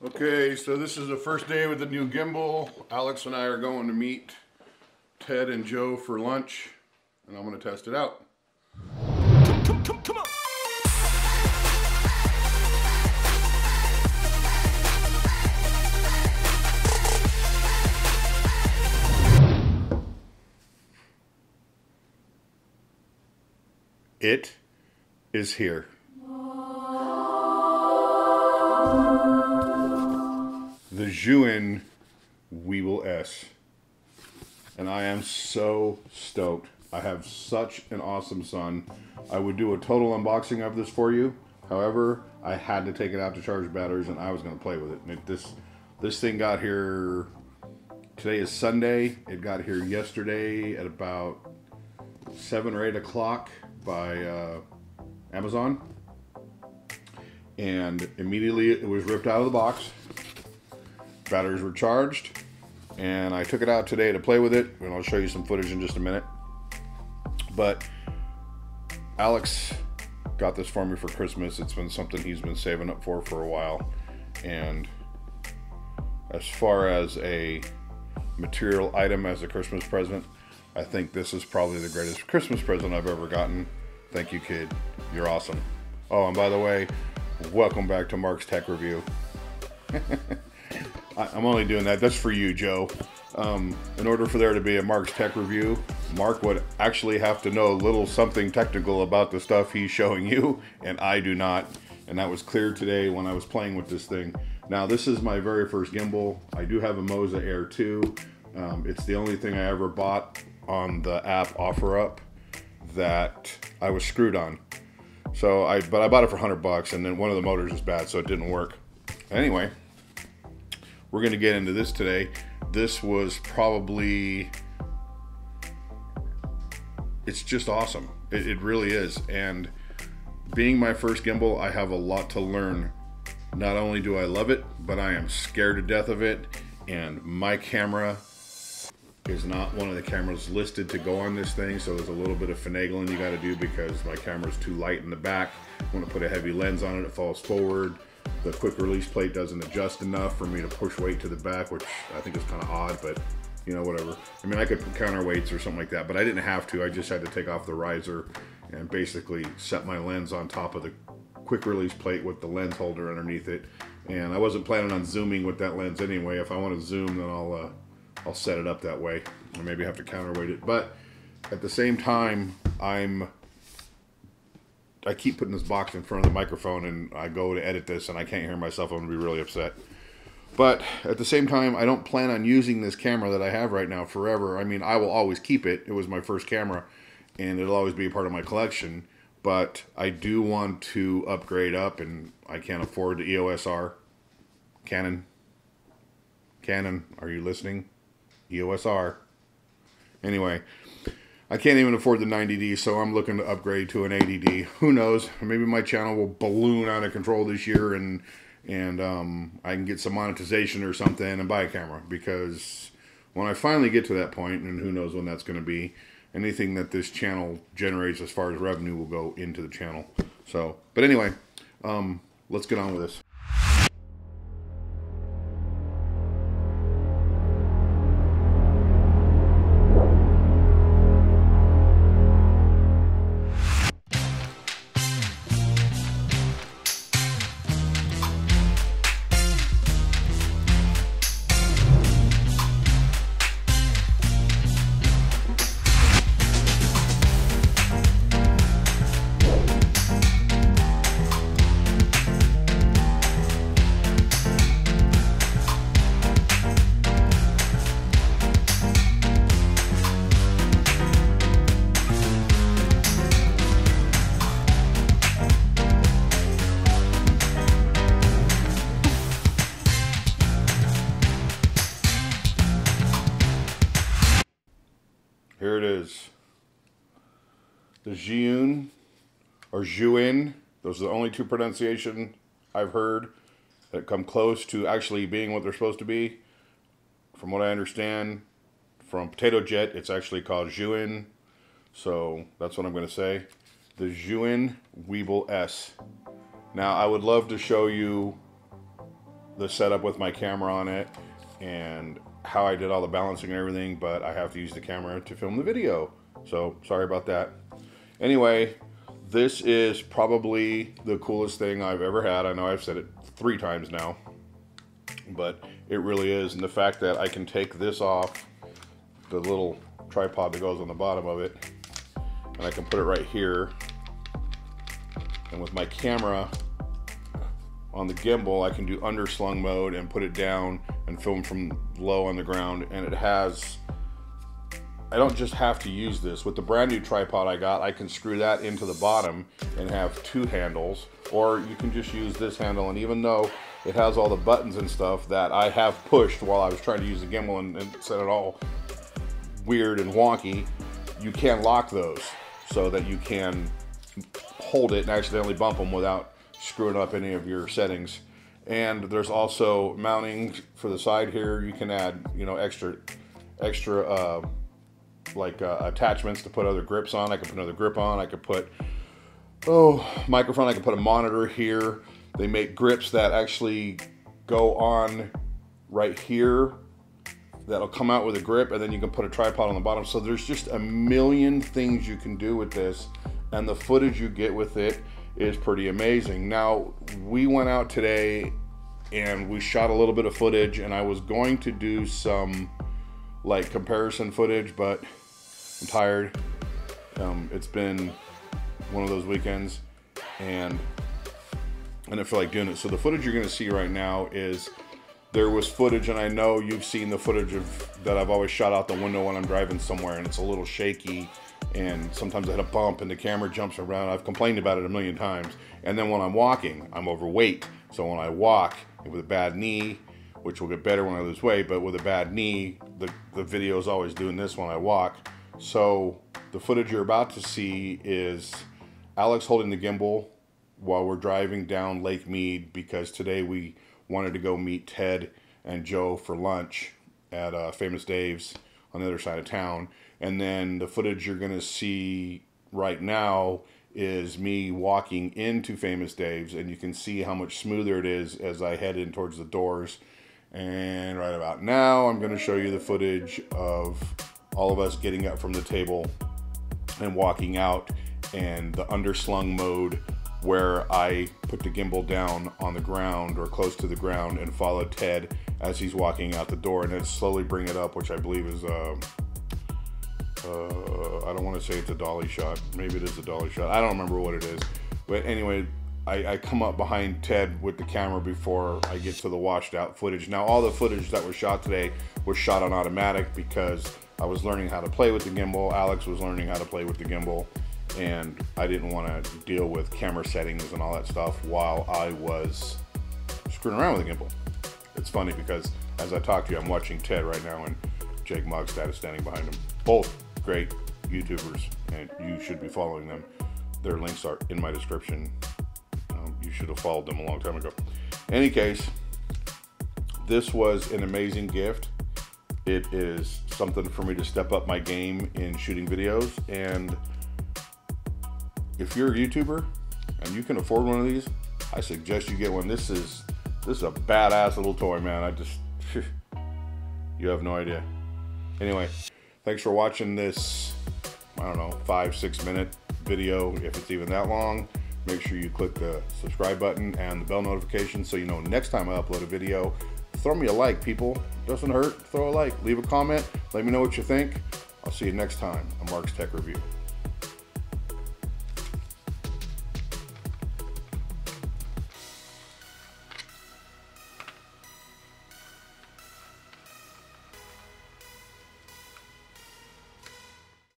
Okay, so this is the first day with the new gimbal. Alex and I are going to meet Ted and Joe for lunch, and I'm going to test it out. Come, come, come on. It is here. The Zhiyun Weebill S. And I am so stoked. I have such an awesome son. I would do a total unboxing of this for you. However, I had to take it out to charge batteries and I was going to play with it. And it, this this thing got here today is Sunday. It got here yesterday at about 7 or 8 o'clock by uh, Amazon. And immediately it was ripped out of the box. Batteries were charged. And I took it out today to play with it. And I'll show you some footage in just a minute. But Alex got this for me for Christmas. It's been something he's been saving up for for a while. And as far as a material item as a Christmas present, I think this is probably the greatest Christmas present I've ever gotten. Thank you, kid. You're awesome. Oh, and by the way, welcome back to Mark's Tech Review. I'm only doing that. That's for you, Joe. Um, in order for there to be a Mark's Tech Review, Mark would actually have to know a little something technical about the stuff he's showing you, and I do not. And that was clear today when I was playing with this thing. Now, this is my very first gimbal. I do have a Moza Air 2. Um, it's the only thing I ever bought on the app OfferUp that I was screwed on. So I, but I bought it for 100 bucks, and then one of the motors was bad, so it didn't work. Anyway, we're gonna get into this today. This was probably, it's just awesome. It, it really is. And being my first gimbal, I have a lot to learn. Not only do I love it, but I am scared to death of it. And my camera is not one of the cameras listed to go on this thing, so there's a little bit of finagling you got to do because my camera's too light in the back. I wanna put a heavy lens on it, it falls forward. The quick release plate doesn't adjust enough for me to push weight to the back, which I think is kind of odd, but you know, whatever. I mean, I could put counterweights or something like that, but I didn't have to. I just had to take off the riser and basically set my lens on top of the quick release plate with the lens holder underneath it. And I wasn't planning on zooming with that lens anyway. If I want to zoom, then I'll uh, I'll set it up that way. Or maybe have to counterweight it. But at the same time, I'm I keep putting this box in front of the microphone and I go to edit this and I can't hear myself. I'm gonna be really upset. But at the same time, I don't plan on using this camera that I have right now forever. I mean, I will always keep it. It was my first camera and it'll always be a part of my collection. But I do want to upgrade up and I can't afford the EOS R. Canon. Canon, are you listening? EOS R. Anyway, I can't even afford the 90D, so I'm looking to upgrade to an 80D. Who knows? Maybe my channel will balloon out of control this year, and and um, I can get some monetization or something and buy a camera. Because when I finally get to that point, and who knows when that's going to be, anything that this channel generates as far as revenue will go into the channel. So, but anyway, um, let's get on with this. Or Zhuin. Those are the only two pronunciation I've heard that come close to actually being what they're supposed to be. From what I understand, from Potato Jet, it's actually called Zhuin. So that's what I'm going to say. The Zhuin Weebill S. Now, I would love to show you the setup with my camera on it and how I did all the balancing and everything, but I have to use the camera to film the video. So sorry about that. Anyway, this is probably the coolest thing I've ever had. I know I've said it three times now, but it really is. And the fact that I can take this off, the little tripod that goes on the bottom of it, and I can put it right here. And with my camera on the gimbal, I can do underslung mode and put it down and film from low on the ground. And it has, I don't just have to use this. With the brand new tripod I got, I can screw that into the bottom and have two handles. Or you can just use this handle. And even though it has all the buttons and stuff that I have pushed while I was trying to use the gimbal and, and set it all weird and wonky, you can lock those so that you can hold it and accidentally bump them without screwing up any of your settings. And there's also mounting for the side here. You can add, you know, extra, extra, uh, like uh, attachments to put other grips on. I could put another grip on. I could put, oh, microphone. I could put a monitor here. They make grips that actually go on right here that'll come out with a grip and then you can put a tripod on the bottom. So there's just a million things you can do with this and the footage you get with it is pretty amazing. Now, we went out today and we shot a little bit of footage and I was going to do some like comparison footage, but I'm tired. Um, it's been one of those weekends and I didn't feel like doing it. So the footage you're gonna see right now is there was footage, and I know you've seen the footage of that I've always shot out the window when I'm driving somewhere, and it's a little shaky, and sometimes I hit a bump and the camera jumps around. I've complained about it a million times. And then when I'm walking, I'm overweight, so when I walk with a bad knee, which will get better when I lose weight, but with a bad knee, the the video is always doing this when I walk. So the footage you're about to see is Alex holding the gimbal while we're driving down Lake Mead because today we wanted to go meet Ted and Joe for lunch at uh, Famous Dave's on the other side of town. And then the footage you're going to see right now is me walking into Famous Dave's, and you can see how much smoother it is as I head in towards the doors. And right about now, I'm going to show you the footage of all of us getting up from the table and walking out, and the underslung mode where I put the gimbal down on the ground or close to the ground and follow Ted as he's walking out the door, and then slowly bring it up, which I believe is. Uh, uh, I don't want to say it's a dolly shot. Maybe it is a dolly shot. I don't remember what it is. But anyway, I, I, come up behind Ted with the camera before I get to the washed out footage. Now, all the footage that was shot today was shot on automatic because I was learning how to play with the gimbal. Alex was learning how to play with the gimbal. And I didn't want to deal with camera settings and all that stuff while I was screwing around with the gimbal. It's funny because as I talk to you, I'm watching Ted right now and Jake Mogstad is standing behind him. Both great YouTubers, and you should be following them. Their links are in my description. Um, you should have followed them a long time ago. Any case, this was an amazing gift. It is something for me to step up my game in shooting videos. And if you're a YouTuber and you can afford one of these, I suggest you get one. This is this is a badass little toy, man. I just you have no idea. Anyway, Thanks for watching this, I don't know, five, six minute video, if it's even that long. Make sure you click the subscribe button and the bell notification so you know next time I upload a video. Throw me a like, people. Doesn't hurt. Throw a like. Leave a comment. Let me know what you think. I'll see you next time on Mark's Tech Review.